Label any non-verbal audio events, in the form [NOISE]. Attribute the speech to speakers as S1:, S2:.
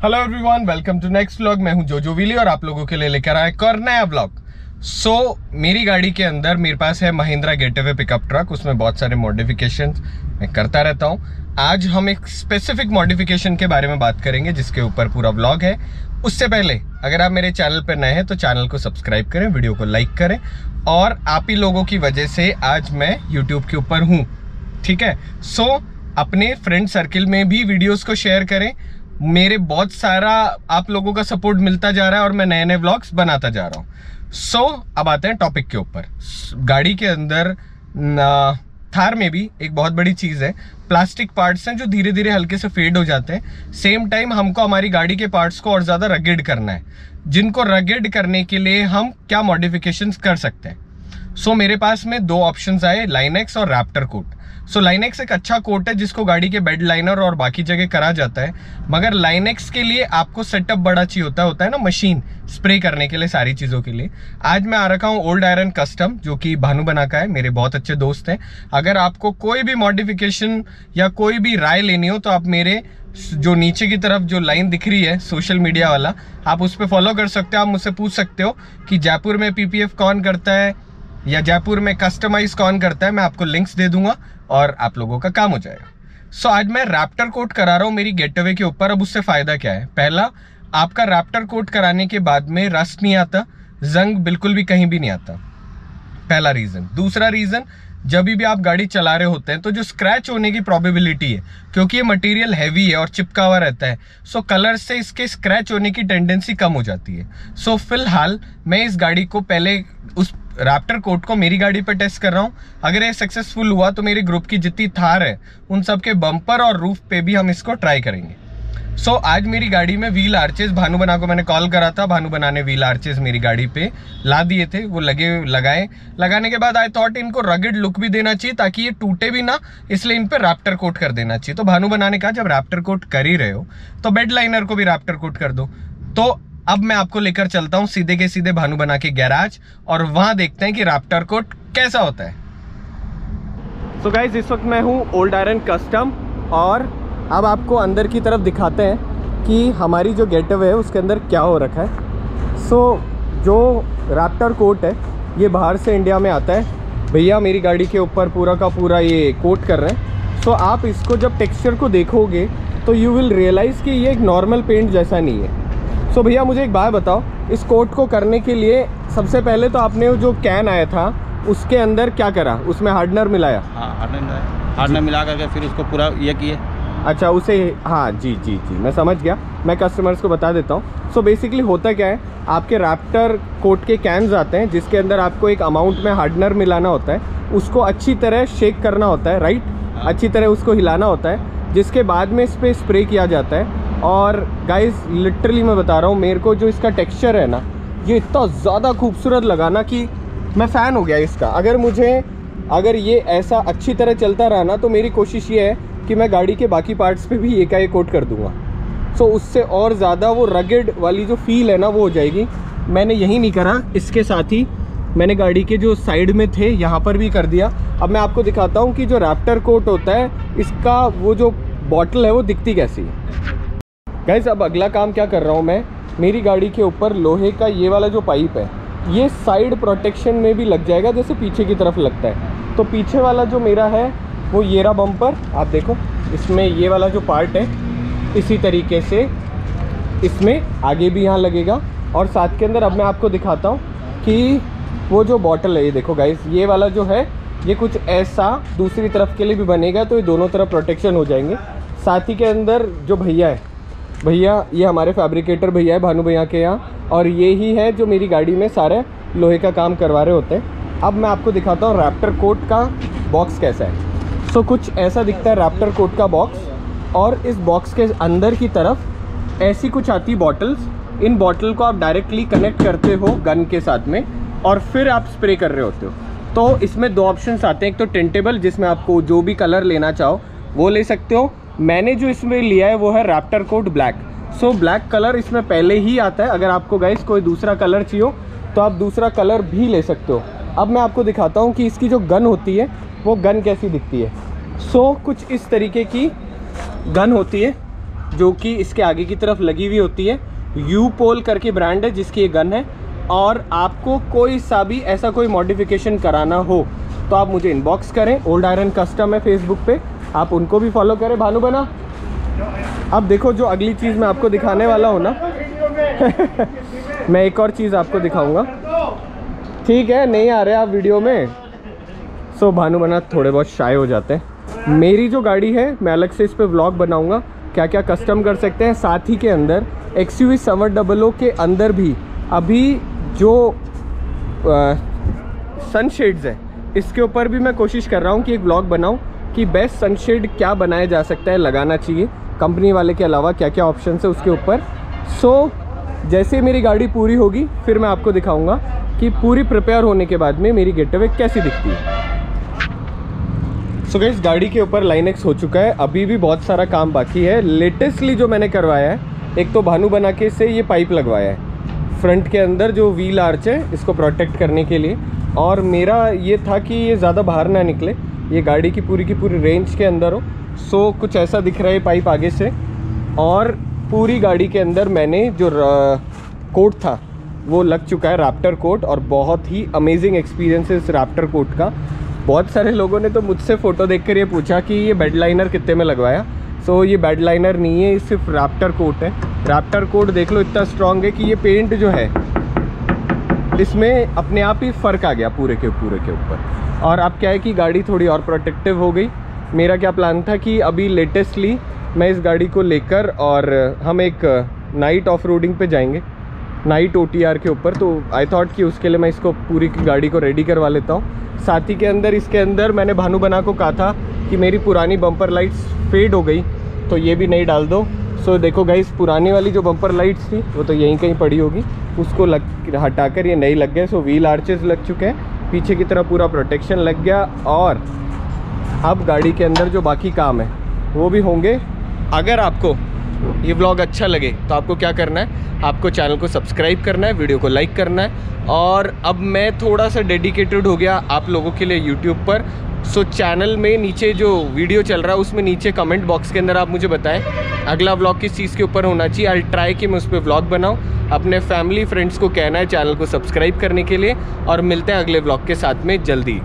S1: Hello everyone welcome to next vlog मैं हूँ जोजो विली और आप लोगों के लिए लेकर आया एक और नया व्लॉग सो so, मेरी गाड़ी के अंदर मेरे पास है महिंद्रा गेटवे पिकअप ट्रक उसमें बहुत सारे मॉडिफिकेशन मैं करता रहता हूँ। आज हम एक स्पेसिफिक मॉडिफिकेशन के बारे में बात करेंगे जिसके ऊपर पूरा व्लॉग है। उससे पहले अगर आप मेरे चैनल पर नए हैं तो चैनल को सब्सक्राइब करें वीडियो को लाइक करें। और आप ही लोगों की वजह से आज मैं यूट्यूब के ऊपर हूँ। ठीक है? सो so, अपने फ्रेंड सर्किल में भी वीडियोज़ को शेयर करें। मेरे बहुत सारा आप लोगों का सपोर्ट मिलता जा रहा है और मैं नए नए व्लॉग्स बनाता जा रहा हूँ। सो so, अब आते हैं टॉपिक के ऊपर। गाड़ी के अंदर थार में भी एक बहुत बड़ी चीज़ है। प्लास्टिक पार्ट्स हैं जो धीरे धीरे हल्के से फेड हो जाते हैं। सेम टाइम हमको हमारी गाड़ी के पार्ट्स को और ज़्यादा रगेड करना है। जिनको रगेड करने के लिए हम क्या मॉडिफिकेशंस कर सकते हैं? सो so, मेरे पास में दो ऑप्शंस आए लाइनेक्स और रैप्टर कोट सो लाइनेक्स एक अच्छा कोट है जिसको गाड़ी के बेड लाइनर और बाकी जगह करा जाता है। मगर लाइनेक्स के लिए आपको सेटअप बड़ा चाहिए होता है होता है ना मशीन स्प्रे करने के लिए सारी चीज़ों के लिए। आज मैं आ रखा हूँ ओल्ड आयरन कस्टम जो कि भानु बना का है, मेरे बहुत अच्छे दोस्त हैं। अगर आपको कोई भी मॉडिफिकेशन या कोई भी राय लेनी हो तो आप मेरे जो नीचे की तरफ़ जो लाइन दिख रही है सोशल मीडिया वाला, आप उस पर फॉलो कर सकते हो, आप मुझसे पूछ सकते हो कि जयपुर में पीपीएफ कौन करता है या जयपुर में कस्टमाइज कौन करता है, मैं आपको लिंक्स दे दूँगा। और आप लोगों का काम हो जाएगा। सो so, आज मैं रैप्टर कोट करा रहा हूँ मेरी गेटवे के ऊपर। अब उससे फ़ायदा क्या है? पहला आपका रैप्टर कोट कराने के बाद में रस्ट नहीं आता जंग बिल्कुल भी कहीं भी नहीं आता। पहला रीजन दूसरा रीजन जब भी आप गाड़ी चला रहे होते हैं तो जो स्क्रैच होने की प्रोबेबिलिटी है क्योंकि ये मटेरियल हैवी है और चिपका हुआ रहता है सो कलर से इसके स्क्रैच होने की टेंडेंसी कम हो जाती है। सो फ़िलहाल मैं इस गाड़ी को पहले उस रैप्टर कोट को मेरी गाड़ी पर टेस्ट कर रहा हूँ। अगर ये सक्सेसफुल हुआ तो मेरे ग्रुप की जितनी थार है उन सब के बम्पर और रूफ पे भी हम इसको ट्राई करेंगे। सो so, आज मेरी गाड़ी में व्हील आर्चेस भानु बना को मैंने कॉल करा था। भानु बना ने व्हील आर्चेस मेरी गाड़ी पे ला दिए थे वो लगे लगाए। लगाने के बाद आई थॉट इनको रगेड लुक भी देना चाहिए ताकि ये टूटे भी ना इसलिए इन पे रैप्टर कोट कर देना चाहिए। तो भानु बना ने कहा जब रैप्टर कोट कर ही रहे हो तो बेड लाइनर को भी रैप्टर कोट कर दो। तो अब मैं आपको लेकर चलता हूँ सीधे के सीधे भानु बना के गैराज और वहाँ देखते हैं कि रैप्टर कोट कैसा होता है। सो so गाइज़ इस वक्त मैं हूँ ओल्ड आयरन कस्टम और अब आपको अंदर की तरफ़ दिखाते हैं कि हमारी जो गेटवे है उसके अंदर क्या हो रखा है। सो so, जो रैप्टर कोट है ये बाहर से इंडिया में आता है। भैया मेरी गाड़ी के ऊपर पूरा का पूरा ये कोट कर रहे हैं। सो so, आप इसको जब टेक्सचर को देखोगे तो यू विल रियलाइज़ कि ये एक नॉर्मल पेंट जैसा नहीं है। सो so, भैया मुझे एक बात बताओ। इस कोट को करने के लिए सबसे पहले तो आपने जो कैन आया था उसके अंदर क्या करा? उसमें हार्डनर मिलाया?
S2: हाँ हार्डनर हार्डनर मिला करके फिर उसको पूरा ये किए।
S1: अच्छा उसे हाँ जी जी जी मैं समझ गया। मैं कस्टमर्स को बता देता हूँ। सो बेसिकली होता क्या है आपके रैप्टर कोट के कैंस आते हैं जिसके अंदर आपको एक अमाउंट में हार्डनर मिलाना होता है। उसको अच्छी तरह शेक करना होता है राइट हाँ। अच्छी तरह उसको हिलाना होता है जिसके बाद में इस पर स्प्रे किया जाता है। और गाइस लिटरली मैं बता रहा हूँ, मेरे को जो इसका टेक्सचर है ना, ये इतना ज़्यादा खूबसूरत लगा ना कि मैं फ़ैन हो गया इसका। अगर मुझे, अगर ये ऐसा अच्छी तरह चलता रहा ना तो मेरी कोशिश ये है कि मैं गाड़ी के बाकी पार्ट्स पे भी एक एक कोट कर दूँगा। सो उससे और ज़्यादा वो रगेड वाली जो फील है ना, वो हो जाएगी। मैंने यही नहीं करा, इसके साथ ही मैंने गाड़ी के जो साइड में थे, यहाँ पर भी कर दिया। अब मैं आपको दिखाता हूँ कि जो रैप्टर कोट होता है, इसका वो जो बॉटल है, वो दिखती कैसी है। गैस अब अगला काम क्या कर रहा हूँ मैं? मेरी गाड़ी के ऊपर लोहे का ये वाला जो पाइप है, ये साइड प्रोटेक्शन में भी लग जाएगा, जैसे पीछे की तरफ़ लगता है। तो पीछे वाला जो मेरा है, वो ये रहा बम्पर आप देखो, इसमें ये वाला जो पार्ट है, इसी तरीके से इसमें आगे भी यहाँ लगेगा। और साथ के अंदर अब मैं आपको दिखाता हूँ कि वो जो बॉटल है, ये देखो गाइस ये वाला जो है, ये कुछ ऐसा दूसरी तरफ़ के लिए भी बनेगा तो ये दोनों तरफ़ प्रोटेक्शन हो जाएँगे। साथ ही के अंदर जो भैया है भैया, ये हमारे फैब्रिकेटर भैया है, भानु भैया के यहाँ। और ये ही है जो मेरी गाड़ी में सारे लोहे का काम करवा रहे होते हैं। अब मैं आपको दिखाता हूँ रैप्टर कोट का बॉक्स कैसा है। सो कुछ ऐसा दिखता है रैप्टर कोट का बॉक्स और इस बॉक्स के अंदर की तरफ़ ऐसी कुछ आती बॉटल्स इन बॉटल को आप डायरेक्टली कनेक्ट करते हो गन के साथ में और फिर आप स्प्रे कर रहे होते हो। तो इसमें दो ऑप्शन आते हैं। एक तो टेंटेबल जिसमें आपको जो भी कलर लेना चाहो, वो ले सकते हो। मैंने जो इसमें लिया है वो है raptor coat black so black colour इसमें पहले ही आता है। अगर आपको गाइस कोई दूसरा कलर चाहिए तो आप दूसरा कलर भी ले सकते हो। अब मैं आपको दिखाता हूँ कि इसकी जो गन होती है वो गन कैसी दिखती है। सो so, कुछ इस तरीके की गन होती है जो कि इसके आगे की तरफ़ लगी हुई होती है। यू पोल करके ब्रांड है जिसकी ये गन है। और आपको कोई सा भी ऐसा कोई मॉडिफिकेशन कराना हो तो आप मुझे इनबॉक्स करें। ओल्ड आयरन कस्टम है फेसबुक पे। आप उनको भी फॉलो करें। भानु बना। अब देखो जो अगली चीज़ मैं आपको दिखाने वाला हूँ ना। [LAUGHS] मैं एक और चीज़ आपको दिखाऊँगा। ठीक है, नहीं आ रहे आप वीडियो में। सो भानु बना थोड़े बहुत शाय हो जाते हैं। मेरी जो गाड़ी है, मैं अलग से इस पर व्लॉग बनाऊँगा। क्या क्या कस्टम कर सकते हैं साथ ही के अंदर। एक्स यू सवर डबल ओ के अंदर भी। अभी जो सनशेड्स है, इसके ऊपर भी मैं कोशिश कर रहा हूँ कि एक ब्लॉग बनाऊँ। कि बेस्ट सनशेड क्या बनाया जा सकता है लगाना चाहिए कंपनी वाले के अलावा क्या क्या ऑप्शन है उसके ऊपर। सो so, जैसे मेरी गाड़ी पूरी होगी फिर मैं आपको दिखाऊँगा कि पूरी प्रिपेयर होने के बाद में मेरी गेटवे कैसी दिखती है। सो so इस गाड़ी के ऊपर लाइनेक्स हो चुका है। अभी भी बहुत सारा काम बाकी है। लेटेस्टली जो मैंने करवाया है एक तो भानु बना के से ये पाइप लगवाया है। फ्रंट के अंदर जो व्हील आर्च है इसको प्रोटेक्ट करने के लिए। और मेरा ये था कि ये ज़्यादा बाहर ना निकले। ये गाड़ी की पूरी की पूरी रेंज के अंदर हो। सो कुछ ऐसा दिख रहा है पाइप आगे से। और पूरी गाड़ी के अंदर मैंने जो कोट था, वो लग चुका है रैप्टर कोट और बहुत ही अमेजिंग एक्सपीरियंस है इस रैप्टर कोट का। बहुत सारे लोगों ने तो मुझसे फ़ोटो देखकर ये पूछा कि ये बेड लाइनर कितने में लगवाया। सो ये बेड लाइनर नहीं है, ये सिर्फ़ रैप्टर कोट है। रैप्टर कोट देख लो, इतना स्ट्रॉन्ग है कि ये पेंट जो है, इसमें अपने आप ही फ़र्क आ गया पूरे के पूरे के ऊपर। और अब क्या है कि गाड़ी थोड़ी और प्रोटेक्टिव हो गई। मेरा क्या प्लान था कि अभी लेटेस्टली मैं इस गाड़ी को लेकर और हम एक नाइट ऑफ़ रोडिंग पे जाएँगे। नाइट ओटीआर के ऊपर तो आई थॉट कि उसके लिए मैं इसको पूरी गाड़ी को रेडी करवा लेता हूँ। साथ ही के अंदर इसके अंदर मैंने भानु बना को कहा था कि मेरी पुरानी बम्पर लाइट्स फेड हो गई तो ये भी नहीं डाल दो। सो so, देखो गाइस पुरानी वाली जो बम्पर लाइट्स थी वो तो यहीं कहीं पड़ी होगी। उसको लग हटाकर ये नहीं लग गए सो व्हील आर्चेस लग चुके हैं। पीछे की तरफ़ पूरा प्रोटेक्शन लग गया और अब गाड़ी के अंदर जो बाकी काम है, वो भी होंगे। अगर आपको ये ब्लॉग अच्छा लगे तो आपको क्या करना है, आपको चैनल को सब्सक्राइब करना है वीडियो को लाइक करना है। और अब मैं थोड़ा सा डेडिकेटेड हो गया आप लोगों के लिए यूट्यूब पर। सो चैनल में नीचे जो वीडियो चल रहा है, उसमें नीचे कमेंट बॉक्स के अंदर आप मुझे बताएँ। अगला व्लॉग किस चीज़ के ऊपर होना चाहिए? आई ट्राई कि मैं उस पर व्लॉग बनाऊँ। अपने फैमिली फ्रेंड्स को कहना है चैनल को सब्सक्राइब करने के लिए और मिलते हैं अगले ब्लॉग के साथ में जल्दी।